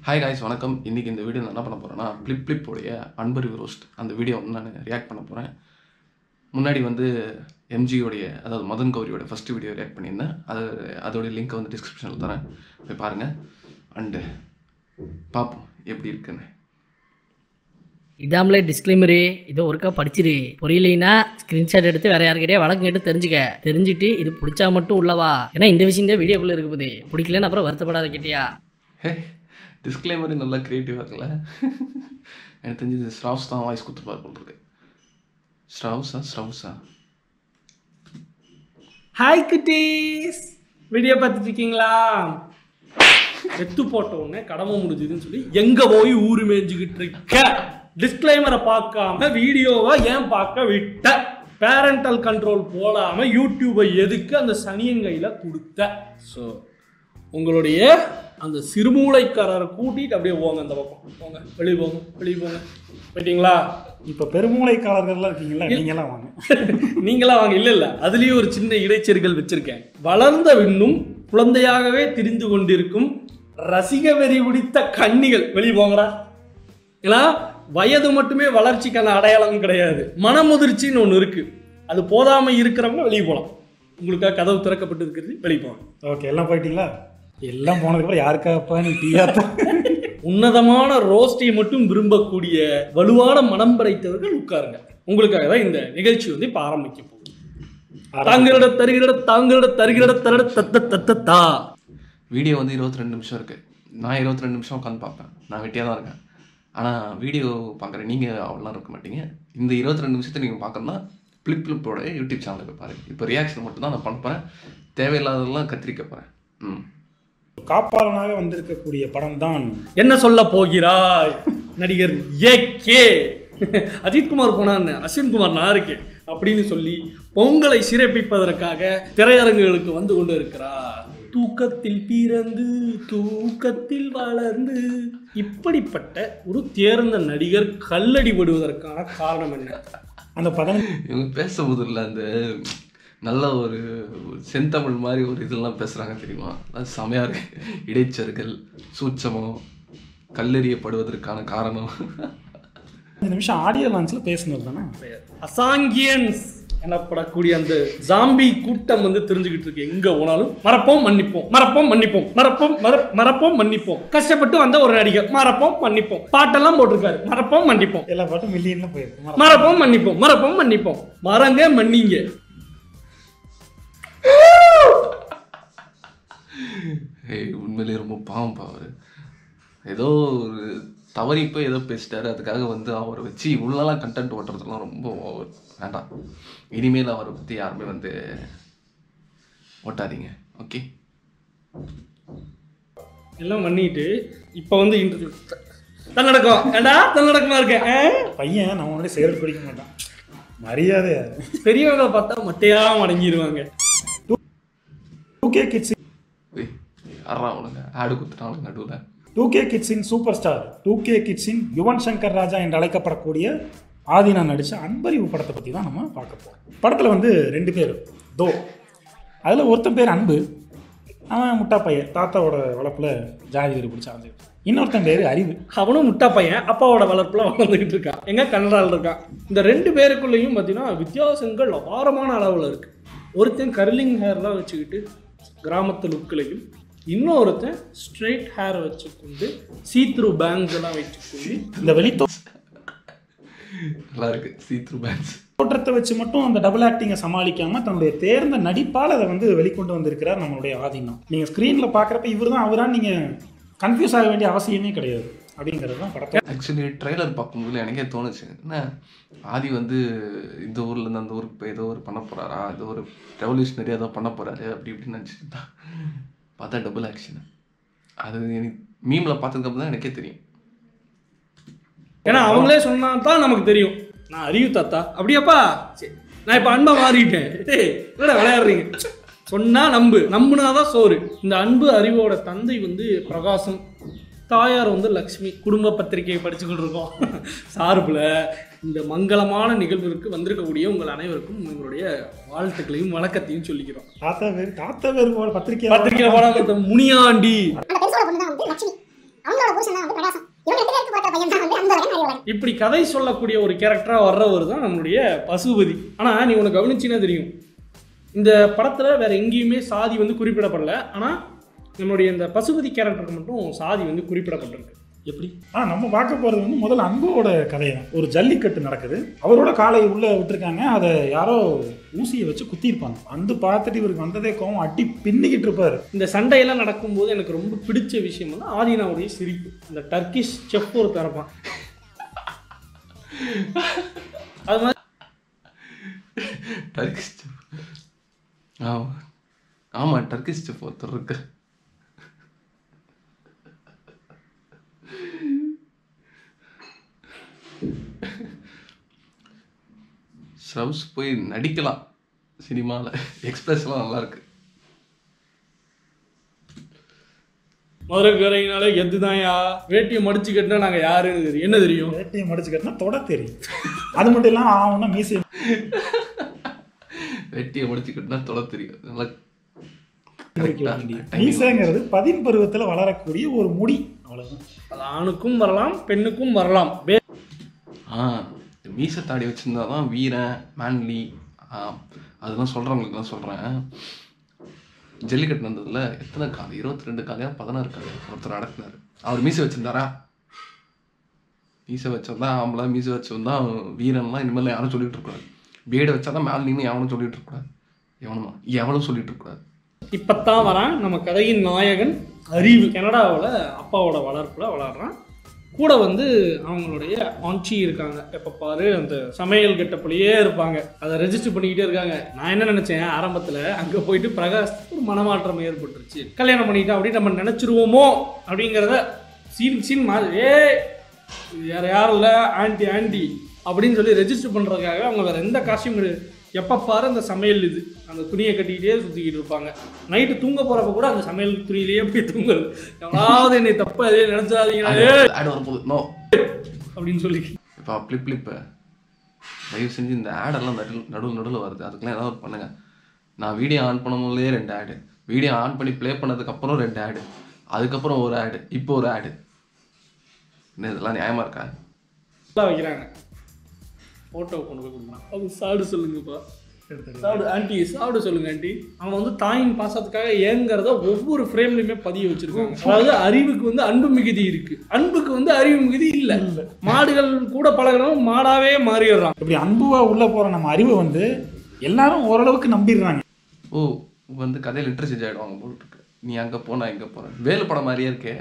Hi guys வணக்கம். இன்றைக்கி இந்த வீடியோ என்ன பண்ண போகிறேன்னா ஃப்ளிப் ஃப்ளிப்போடைய அன்பறிவு ரோஸ்ட் அந்த வீடியோ வந்து நான் ரியாக்ட் பண்ண போகிறேன் முன்னாடி வந்து எம்ஜியோடைய அதாவது மதன் கௌரியோட ஃபஸ்ட்டு வீடியோ ரியாக்ட் பண்ணியிருந்தேன். அது அதோடைய லிங்க்கை வந்து டிஸ்கிரிப்ஷனில் தரேன். போய் பாருங்கள் அண்டு பார்ப்போம் எப்படி இருக்குன்னு. இதாமலே டிஸ்க்ளைமரு இதோ ஒருக்கா படிச்சிரு. புரியலைன்னா ஸ்க்ரீன்ஷாட் எடுத்து வேற யார்கிட்டயே வழக்கம் கேட்டு தெரிஞ்சுக்க. தெரிஞ்சுட்டு இது பிடிச்சா மட்டும் உள்ளவா. ஏன்னா இந்த விஷயம் தான் வீடியோக்குள்ளே இருக்கு போதே பிடிக்கலன்னு அப்புறம் வருத்தப்படாத கேட்டியா. ஹே டிஸ்க்ளைமரு நல்லா க்ரியேட்டிவாக இருக்குல்ல எனக்கு தெரிஞ்சு இந்த ஸ்ட்ராவ்ஸ் தான் வாய்ஸ் கொடுத்துருப்பார் போல் இருக்கு. ஸ்ட்ராவ்ஸா ஸ்ரவ்ஸா ஹாய் குட்டீஸ் வீடியோ பார்த்துட்டு இருக்கீங்களா? செத்து போட்ட உடனே கடமை முடிஞ்சுதுன்னு சொல்லி எங்க போய் ஊரு மேய்ஞ்சுக்கிட்டு இருக்க? டிஸ்க்ளைமரை பார்க்காம வீடியோவை ஏன் பார்க்க விட்ட? பேரண்டல் கண்ட்ரோல் போடாம யூடியூபை எதுக்கு அந்த சனியங்கையில் கொடுத்த? ஸோ உங்களுடைய அந்த சிறுமூளைக்காரரை கூட்டிட்டு அப்படியே போங்க அந்த பக்கம். போங்க. வெளியே போங்க. வெளியே போங்க. போயிட்டீங்களா? இப்போ பெருமூளைக்காரர்கள்லாம் இருக்கீங்களா நீங்களாம் வாங்க. நீங்களா வாங்க. இல்ல இல்ல. அதுலயும் ஒரு சின்ன இடைச்செருகல் வச்சிருக்கேன். வளர்ந்த விண்ணும் குழந்தையாகவே திரிந்து கொண்டிருக்கும் ரசிக வெறி பிடித்த கன்னிகள். வெளியே போங்கடா. ஏன்னா வயது மட்டுமே வளர்ச்சிக்கான அடையாளம் கிடையாது. மனமுதிர்ச்சின்னு ஒன்று இருக்கு. அது போதாம இருக்கிறவங்க வெளியே போகலாம் உங்களுக்காக கதவு திறக்கப்பட்டு இருக்கிறது வெளியே போகலாம் ஓகே எல்லாம் போயிட்டீங்களா? எல்லாம் போனதுக்கப்புறம் யாருக்காப்பா நீ டீயாத்தா உன்னதமான ரோஸ்டை மட்டும் விரும்பக்கூடிய வலுவான மனம் படைத்தவர்கள் உட்காருங்க. உங்களுக்காக தான் இந்த நிகழ்ச்சி வந்து இப்ப ஆரம்பிக்க போகுது. தாங்களிட தருகிற தாங்களிட தருகிற தரட தத்த தத்த தா வீடியோ வந்து இருபத்தி ரெண்டு நிமிஷம் இருக்குது நான் இருபத்தி ரெண்டு நிமிஷம் உட்காந்து பார்ப்பேன். நான் வெட்டியாக தான் இருக்கேன். ஆனால் வீடியோ பார்க்குற நீங்கள் அவ்வளோலாம் இருக்க மாட்டீங்க. இந்த இருபத்தி ரெண்டு நிமிஷத்தை நீங்கள் பார்க்கணும்னா ஃப்ளிப் ஃப்ளிப்போட யூடியூப் சேனலுக்கு பாருங்க. இப்போ ரியாக்ஷன் மட்டும் தான் நான் பண்ண போகிறேன் தேவையில்லாததெல்லாம் கத்திரிக்க போகிறேன் ம். காப்பாளனாக வந்திருக்கக்கூடிய படம் தான் என்ன சொல்ல போகிறாய்? நடிகர் ஏ கே. அஜித்குமார் போனான்னு அஸ்வின்குமார் நான் இருக்கேன் அப்படின்னு சொல்லி பொங்கலை சிறப்பிப்பதற்காக திரையரங்குகளுக்கு வந்து கொண்டு இருக்கிறார். தூக்கத்தில் பிறந்து தூக்கத்தில் வளர்ந்து. இப்படிப்பட்ட ஒரு தேர்ந்த நடிகர் கல்லடி விடுவதற்கான காரணம் என்ன? அந்த இவங்க பேசும்போது இல்லை அந்த நல்ல ஒரு செந்தமிழ் மாதிரி ஒரு இதெல்லாம் பேசுகிறாங்க தெரியுமா? அது செமையாக இருக்கு. இடைச்சர்கள் சூட்சமம் கல்லெறியப்படுவதற்கான காரணம். நிமிஷம் ஆடியோ லான்ச்சில் பேசுனது தானே? அசாங்கியன்ஸ் எனப்படக்கூடிய அந்த ஜாம்பி கூட்டம் வந்து தெரிஞ்சுக்கிட்டு இருக்கு. எங்க போனாலும் மறப்போம் மன்னிப்போம். மறப்போம் மன்னிப்போம். மறப்போம் மற- மறப்போம் மன்னிப்போம். கஷ்டப்பட்டு வந்த ஒரு நடிகர். மறப்போம் மன்னிப்போம். பாட்டெல்லாம் போட்டிருக்காரு. மறப்போம் மன்னிப்போம். எல்லா பாட்டும் மில்லியன்ல போயிருக்கு. மறப்போம். மன்னிப்போம். மறப்போம் மன்னிப்போம். மறங்க மன்னிங்க. ஏய் உண்மையிலேயே ரொம்ப பாவம் அவர். ஏதோ ஒரு தவறி போய் ஏதோ பேசிட்டாரு. அதுக்காக வந்து அவரை வச்சு இவ்வளோலாம் கண்டென்ட் ஓட்டுறதுலாம் ரொம்ப. வேண்டாம். இனிமேல் அவரை பற்றி யாருமே வந்து ஓட்டாதீங்க. ஓகே எல்லாம் பண்ணிட்டு இப்போ வந்து இன்டர்வியூ தன்னடக்கம் ஏண்டா? தன்னடக்கமா இருக்கேன்? பையன் நம்ம முன்னாடி செயல் பிடிக்க மாட்டான். மரியாதை பெரியவங்களை பார்த்தா மட்டையா மடங்கிடுவாங்க டூ கே கிட்ஸ் அவனுங்க ஆடு குத்துட்டானுங்க நடுவில். டூ கே கிட்ஸின் சூப்பர் ஸ்டார் டூ கே கிட்ஸின் யுவன் சங்கர் ராஜா என்று அழைக்கப்படக்கூடிய ஆதினா நடித்த அன்பறிவு படத்தை பற்றி தான் நம்ம பார்க்க போகிறோம் படத்தில் வந்து ரெண்டு பேர். தோ. அதில் ஒருத்தன் பேர் அன்பு. அவன் முட்டா பையன் தாத்தாவோட வளர்ப்பில் ஜாதி வெறி பிடிச்ச ஆளு இன்னொருத்தன் பேர் அறிவு. அவனும் முட்டா பையன் அப்பாவோட வளர்ப்புல வளர்ந்துக்கிட்டு இருக்கான். எங்க கனடாவில் இருக்கான். இந்த ரெண்டு பேருக்குள்ளேயும் பார்த்தீங்கன்னா வித்தியாசங்கள் அபாரமான அளவில் இருக்கு. ஒருத்தன் கர்லிங் ஹேர்லாம் வச்சுக்கிட்டு கிராமத்து லுக்கிலையும் இன்னொருத்தன் ஸ்ட்ரெயிட் ஹேர் வச்சுக்கொண்டு சீத்ரூ பேங்க்ஸ் எல்லாம் வச்சுக்கொண்டு இந்த வெளி நல்லா இருக்கு சீத்ரு பேன்ஸ் தோற்றத்தை வச்சு மட்டும் அந்த டபுள் ஆக்டிங்கை சமாளிக்காம தன்னுடைய தேர்ந்த நடிப்பால் அதை வந்து வெளிக்கொண்டு வந்திருக்கிறார் நம்மளுடைய ஆதீனம் நீங்கள் ஸ்க்ரீனில் பார்க்குறப்ப இவர் தான் அவரான்னு நீங்கள் கன்ஃபியூஸ் ஆக வேண்டிய அவசியமே கிடையாது. அப்படிங்கிறது தான் படத்தை ஆக்சுவலி ட்ரெய்லர் பார்க்கும்போது எனக்கே தோணுச்சு. என்ன? ஆதி வந்து இந்த ஊர்ல இருந்து அந்த ஊருக்கு போய் ஏதோ ஒரு பண்ண போறாரா? ஏதோ ஒரு ரெவல்யூஷனரி ஏதோ பண்ண போறாரு அப்படி இப்படின்னு நினச்சிட்டு பார்த்தா டபுள் ஆக்ஷன் அது எனக்கு மீமில் பார்த்ததுக்கப்புறம் தான் எனக்கே தெரியும். ஏன்னா அவங்களே சொன்னா தான் நமக்கு தெரியும். நான் அறிவு தாத்தா. அப்படியாப்பா? நான் இப்போ அன்பா மாறிட்டேன். என்னடா விளையாடுறீங்க? சொன்னா நம்பு. நம்புனாதான் சோறு. இந்த அன்பு அறிவோட தந்தை வந்து பிரகாசம். தாயார் வந்து லக்ஷ்மி குடும்ப பத்திரிகையை படிச்சுக்கிட்டு இருக்கோம் சார்பில் இந்த மங்களமான நிகழ்விற்கு வந்திருக்கக்கூடிய உங்கள் அனைவருக்கும் உங்களுடைய வாழ்த்துக்களையும் வணக்கத்தையும் சொல்லிக்கிறோம். தாத்தா பேர் தாத்தா பேர் பத்திரிகை போடாம முனியாண்டி. இப்படி கதை சொல்லக்கூடிய ஒரு கேரக்டரா வர்றவர் தான் நம்மளுடைய பசுபதி. ஆனா நீ உனக்கு கவனிச்சினா தெரியும். இந்த படத்துல வேற எங்கேயுமே சாதி வந்து குறிப்பிடப்படல. ஆனா நம்மளுடைய இந்த பசுபதி கேரக்டருக்கு மட்டும் சாதி வந்து குறிப்பிடப்பட்டிருக்கு. எப்படி? ஆ நம்ம பார்க்க போகிறது வந்து முதல்ல அன்போட கதை தான் ஒரு ஜல்லிக்கட்டு நடக்குது. அவரோட காலை உள்ளே விட்டுருக்காங்க. அதை யாரோ ஊசியை வச்சு குத்திருப்பாங்க வந்து பார்த்துட்டு இவருக்கு வந்ததே கோவம். அடி பின்னிக்கிட்டு இருப்பாரு. இந்த சண்டையெல்லாம் நடக்கும்போது எனக்கு ரொம்ப பிடிச்ச விஷயம் வந்து ஆதினாவுடைய சிரிப்பு. இந்த டர்க்கிஷ் செஃப் ஒருத்தன் இருப்பான். அது மாதிரி டர்கிஷ் செஃப். ஆமா. ஆமாம் டர்கிஷ் செஃப் ஒருத்தர் இருக்கு. ஸ்ரவ்ஸ் போய் நடிக்கலாம் சினிமாவில் எக்ஸ்பிரஸ்லாம் நல்லா இருக்கு. மதுரைக்காரங்கனாலே எதுதான்யா? வேட்டியை மடிச்சு கட்டினா நாங்க யாருன்னு தெரியும் என்ன தெரியும்? வேட்டையை மடிச்சு கட்டினா தொட தெரியும். அது மட்டும் இல்லாமல் ஆகும்னா மீசை. வெட்டியை முடிச்சுக்கிட்டுனா தொலை தெரியும். நல்லா. மீசைங்கிறது பதின் பருவத்தில் வளரக்கூடிய ஒரு முடி. அவ்வளவுதான். அது ஆணுக்கும் வரலாம் பெண்ணுக்கும் வரலாம். வே- ஆ மீசை தாடி வச்சுருந்தா தான் வீரன் மேன்லி ஆ, அதெல்லாம் சொல்கிறவங்களுக்குலாம் சொல்கிறேன் ஜல்லிக்கட்டு நடந்ததுல எத்தனை காலம் இருபத்தி ரெண்டு காலையாக பதினாறு காலையா ஒருத்தர் அடக்குனார். அவர் மீசை வச்சிருந்தாரா? மீசை வச்சிருந்தா ஆம்பளை மீசை வச்சிருந்தா வீரன்லாம் இனிமேல் யாரும் சொல்லிகிட்டு இருக்கக்கூடாது பேடை வச்சா தான் மேன்லின்னு எவனும் சொல்லிட்டு இருக்கக்கூடாது எவனும் எவனும் சொல்லிகிட்டு இருக்கக்கூடாது இப்போ தான் வரான் நம்ம கதையின் நாயகன் அறிவு. கனடாவில் அப்பாவோட வளர்ப்புல வளர்றான். கூட வந்து அவங்களுடைய ஆன்ச்சி இருக்காங்க. எப்போ பாரு அந்த சமையல் கெட்டப்புலையே இருப்பாங்க. அதை ரெஜிஸ்டர் பண்ணிக்கிட்டே இருக்காங்க. நான் என்ன நினைச்சேன் ஆரம்பத்தில் அங்கே போயிட்டு பிரகாஷ் ஒரு மனமாற்றம் ஏற்பட்டுருச்சு. கல்யாணம் பண்ணிட்டா அப்படின்னு நம்ம நினச்சிருவோமோ அப்படிங்கிறத சீன் சீன் மாதிரி ஏ வேறு யாரும் இல்லை ஆண்டி ஆண்டி அப்படின்னு சொல்லி ரெஜிஸ்டர் பண்ணுறதுக்காக அவங்க வேறு எந்த காஸ்டியூம் எப்போ பாரு அந்த சமையல் இது. அந்த துணியை கட்டிக்கிட்டே சுற்றிக்கிட்டு இருப்பாங்க. நைட்டு தூங்க போகிறப்ப கூட அந்த சமையல் துணியிலேயே போய் தூங்குறது. எவனாவது என்னை தப்பா எதையும் நினச்சாதீங்களா ஆடு வரப்போகுது. நோ அப்படின்னு சொல்லி. இப்போ பிளிப் பிளிப்பு தயவு செஞ்சு இந்த ஆடெல்லாம் நடுவில் நடுவில் நடுவில் வருது. அதுக்கெல்லாம் ஏதாவது பண்ணுங்க. நான் வீடியோ ஆன் பண்ணும்போதே ரெண்டு ஆடு வீடியோ ஆன் பண்ணி ப்ளே பண்ணதுக்கப்புறம் ரெண்டு ஆடு அதுக்கப்புறம் ஒரு ஆடு இப்போ ஒரு ஆடு என்ன இதெல்லாம் நியாயமா இருக்கா? வைக்கிறாங்க. ஃபோட்டோ கொண்டு போய் கொடுக்குறான் அது சாப்பிடு சொல்லுங்கப்பா. சாப்பிடு ஆண்டி சாப்பிட சொல்லுங்க ஆண்டி. அவன் வந்து தாயின் பாசத்துக்காக ஏங்குறத ஒவ்வொரு ஃப்ரேம்லையுமே பதிய வச்சிருக்காங்க. அதாவது அறிவுக்கு வந்து அன்பு மிகுதி இருக்கு. அன்புக்கு வந்து அறிவு மிகுதி இல்ல. மாடுகள் கூட பழகணும் மாடாவே மாறிடுறான். இப்படி அன்புவா உள்ள போற நம்ம அறிவை வந்து எல்லாரும் ஓரளவுக்கு நம்பிடுறாங்க. ஓ வந்து கதையில் லிட்ரேச்சர் ஆகிடுவாங்க போல் நீ அங்கே போனா இங்கே போகிறேன் வேலு படம் மாதிரியே இருக்கே.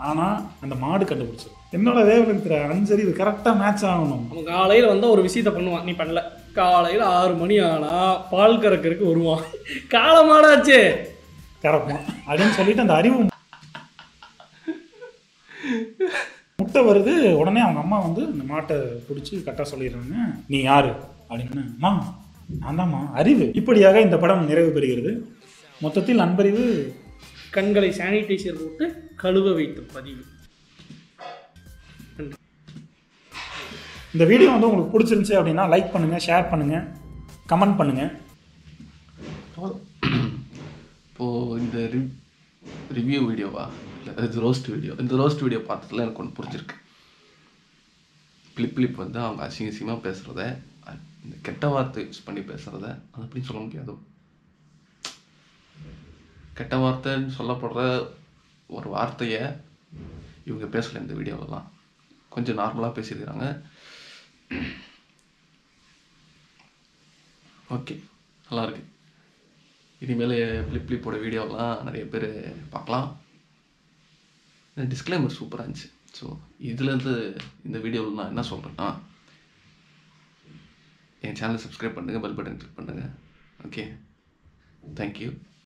ஆனா அந்த மாடு கண்டுபிடிச்சது. என்னோட வேவலங்கிற அஞ்சரி இது கரெக்டா மேட்ச் ஆகணும். அவன் காலையில வந்து ஒரு விஷயத்த பண்ணுவான். நீ பண்ணல. காலையில ஆறு மணி ஆனா பால் கறக்கறதுக்கு வருவான். காலமாடாச்சே கறப்போம் அப்படின்னு சொல்லிட்டு அந்த அறிவு முட்டை வருது. உடனே அவங்க அம்மா வந்து இந்த மாட்டை பிடிச்சி கட்ட சொல்லிடுறாங்க நீ யாரு? அப்படின்னு அம்மா நான் தாம்மா அறிவு. இப்படியாக இந்த படம் நிறைவு பெறுகிறது. மொத்தத்தில் அன்பறிவு கண்களை சானிடைசர் போட்டு கழுவ வைத்த பதிவு. இந்த வீடியோ வந்து உங்களுக்கு பிடிச்சிருந்துச்சு அப்படின்னா லைக் பண்ணுங்க ஷேர் பண்ணுங்க கமெண்ட் பண்ணுங்க. இப்போது இந்த ரிவ்யூ வீடியோவா இல்லை இது ரோஸ்ட் வீடியோ இந்த ரோஸ்ட் வீடியோ பார்த்ததுல எனக்கு ஒன்று புரிஞ்சிருக்கு. பிளிப் பிளிப் வந்து அவங்க அசிங்க அசிங்கமாக பேசுகிறத இந்த கெட்ட வார்த்தை யூஸ் பண்ணி பேசுகிறத அது அப்படின்னு சொல்ல முடியாது? கெட்ட வார்த்தைன்னு சொல்லப்படுற ஒரு வார்த்தையை இவங்க பேசல இந்த வீடியோவெல்லாம் கொஞ்சம் நார்மலாக பேசியிருக்கிறாங்க. ஓகே நல்லாயிருக்கு இனிமேல் ஃப்ளிப் ஃப்ளிப்போட வீடியோலாம் நிறைய பேர் பார்க்கலாம். டிஸ்க்ளைமர் சூப்பராக இருந்துச்சு. ஸோ இதுலேருந்து இந்த வீடியோவில் நான் என்ன சொல்கிறேன்னா என் சேனலை சப்ஸ்கிரைப் பண்ணுங்கள் பெல் பட்டன் கிளிக் பண்ணுங்கள் ஓகே தேங்க்யூ